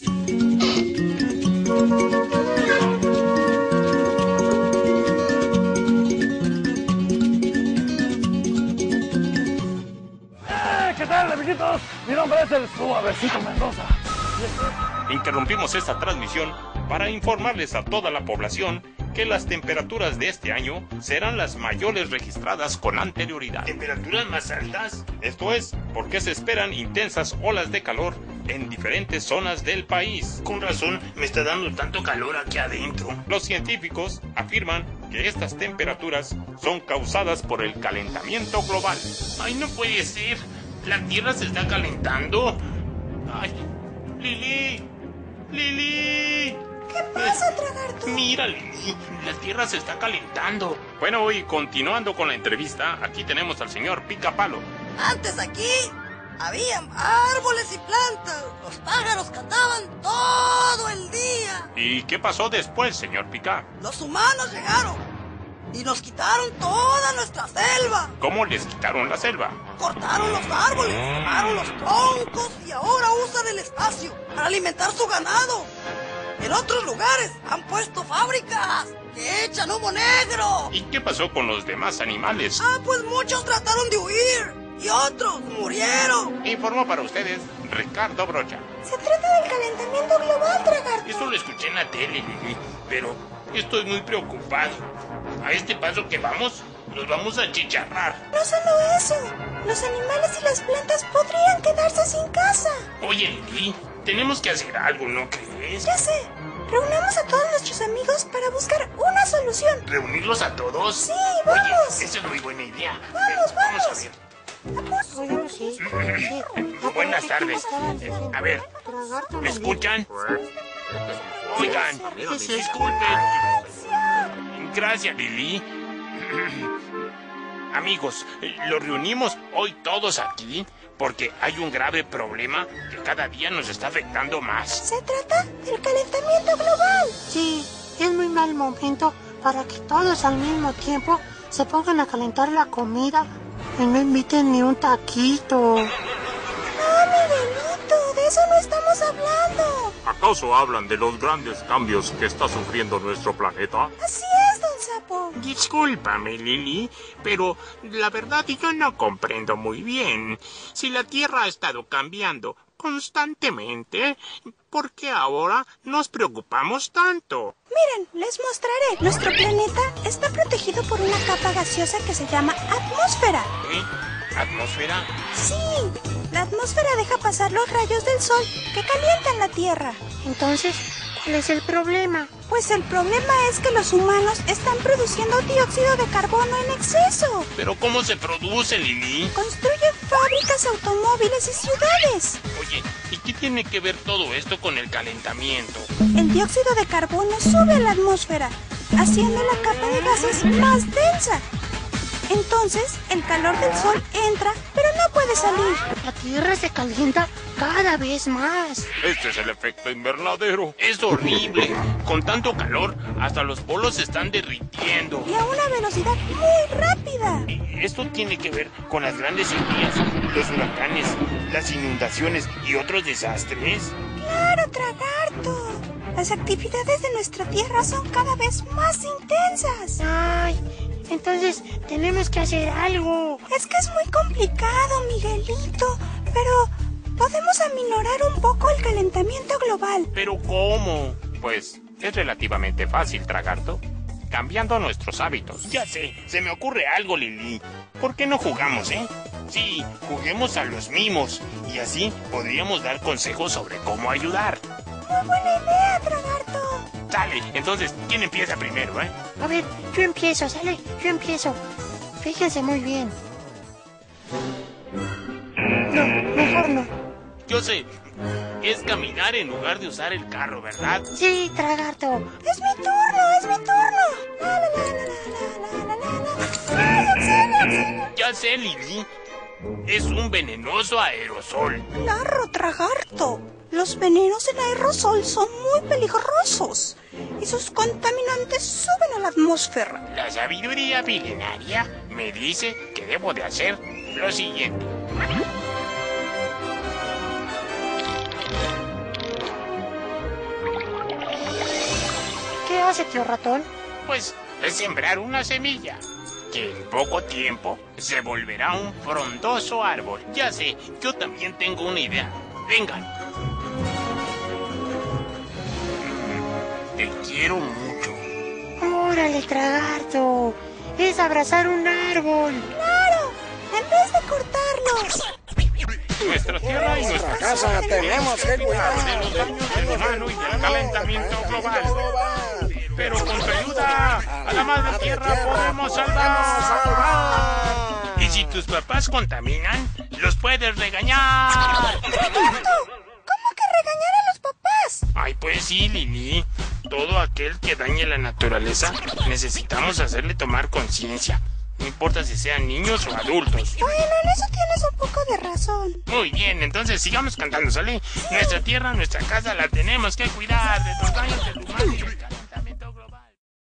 ¿Qué tal, amiguitos? Mi nombre es el Suavecito Mendoza. Interrumpimos esta transmisión para informarles a toda la población que las temperaturas de este año serán las mayores registradas con anterioridad. ¿Temperaturas más altas? Esto es, porque se esperan intensas olas de calor en diferentes zonas del país. Con razón, me está dando tanto calor aquí adentro. Los científicos afirman que estas temperaturas son causadas por el calentamiento global. Ay, no puede ser. La Tierra se está calentando. Ay, Lili. Lili. ¿Qué pasa, Tragarto? Mira, Lili. La Tierra se está calentando. Bueno, y continuando con la entrevista, aquí tenemos al señor Picapalo. Antes aquí habían árboles y plantas. Los pájaros cantaban todo el día. ¿Y qué pasó después, señor Pica? Los humanos llegaron y nos quitaron toda nuestra selva. ¿Cómo les quitaron la selva? Cortaron los árboles, quemaron los troncos y ahora usan el espacio para alimentar su ganado. En otros lugares han puesto fábricas que echan humo negro. ¿Y qué pasó con los demás animales? Ah, pues muchos trataron de huir y otros murieron. Informó para ustedes Ricardo Brocha. Se trata del calentamiento global, Tragarto. Eso lo escuché en la tele, Lili, pero estoy muy preocupado. A este paso que vamos, nos vamos a chicharrar. No solo eso, los animales y las plantas podrían quedarse sin casa. Oye, Lili, tenemos que hacer algo, ¿no crees? Ya sé. Reunamos a todos nuestros amigos para buscar una solución. ¿Reunirlos a todos? Sí, Oye, vamos. esa es muy buena idea. Vamos, Ven, vamos. a ver. Buenas tardes. A ver, ¿me escuchan? Oigan, disculpen. Gracias, Lili. Amigos, los reunimos hoy todos aquí porque hay un grave problema que cada día nos está afectando más. Se trata del calentamiento global. Sí, es muy mal momento para que todos al mismo tiempo se pongan a calentar la comida y no inviten ni un taquito. No, Miguelito, de eso no estamos hablando. ¿Acaso hablan de los grandes cambios que está sufriendo nuestro planeta? Así es, don Sapo. Discúlpame, Lili, pero la verdad yo no comprendo muy bien. Si la Tierra ha estado cambiando constantemente, ¿por qué ahora nos preocupamos tanto? Miren, les mostraré. Nuestro planeta está protegido por una capa gaseosa que se llama atmósfera. ¿Eh? ¿Atmósfera? Sí, la atmósfera deja pasar los rayos del sol que calientan la Tierra. Entonces, ¿cuál es el problema? Pues el problema es que los humanos están produciendo dióxido de carbono en exceso. ¿Pero cómo se produce, Lili? Construyen fábricas, automóviles y ciudades. Oye, ¿y qué tiene que ver todo esto con el calentamiento? El dióxido de carbono sube a la atmósfera, haciendo la capa de gases más densa. Entonces, el calor del sol entra, pero no puede salir. La Tierra se calienta cada vez más. Este es el efecto invernadero. Es horrible. Con tanto calor, hasta los polos se están derritiendo. Y a una velocidad muy rápida. Esto tiene que ver con las grandes sequías, los huracanes, las inundaciones y otros desastres. Claro, tragarto. Las actividades de nuestra Tierra son cada vez más intensas. Ay, entonces tenemos que hacer algo. Es que es muy complicado, Miguelito, pero podemos aminorar un poco el calentamiento global. ¿Pero cómo? Pues es relativamente fácil, Tragarto. Cambiando nuestros hábitos. Ya sé, se me ocurre algo, Lili. ¿Por qué no jugamos, eh? Sí, juguemos a los mimos y así podríamos dar consejos sobre cómo ayudar muy buena idea, Tragarto. Sale, entonces, ¿quién empieza primero, eh? A ver, yo empiezo, sale, yo empiezo. Fíjense muy bien. No, mejor no. Yo sé, es caminar en lugar de usar el carro, ¿verdad? Sí, Tragarto. Es mi turno, es mi turno. La, la, la, ¡Ay, auxilio, auxilio! Ya sé, Lili. Es un venenoso aerosol. Larro, Tragarto. Los venenos del aerosol son muy peligrosos y sus contaminantes suben a la atmósfera. La sabiduría milenaria me dice que debo de hacer lo siguiente. ¿Qué hace, tío ratón? Pues es sembrar una semilla que en poco tiempo se volverá un frondoso árbol. Ya sé, yo también tengo una idea. Vengan, Te quiero mucho. Órale, tragarto. Es abrazar un árbol. ¡Claro! En vez de cortarlo. Nuestra tierra y nuestra casa tenemos que cuidar de los daños del humano y del calentamiento global. Pero con tu ayuda a la madre tierra podemos salvar. Y si tus papás contaminan, los puedes regañar. ¿Cómo que regañar a los papás? Ay, pues sí, Lili. Aquel que dañe la naturaleza necesitamos hacerle tomar conciencia. No importa si sean niños o adultos. Bueno, en eso tienes un poco de razón. Muy bien, entonces sigamos cantando, ¿sale? Nuestra tierra, nuestra casa la tenemos que cuidar de los daños del humano.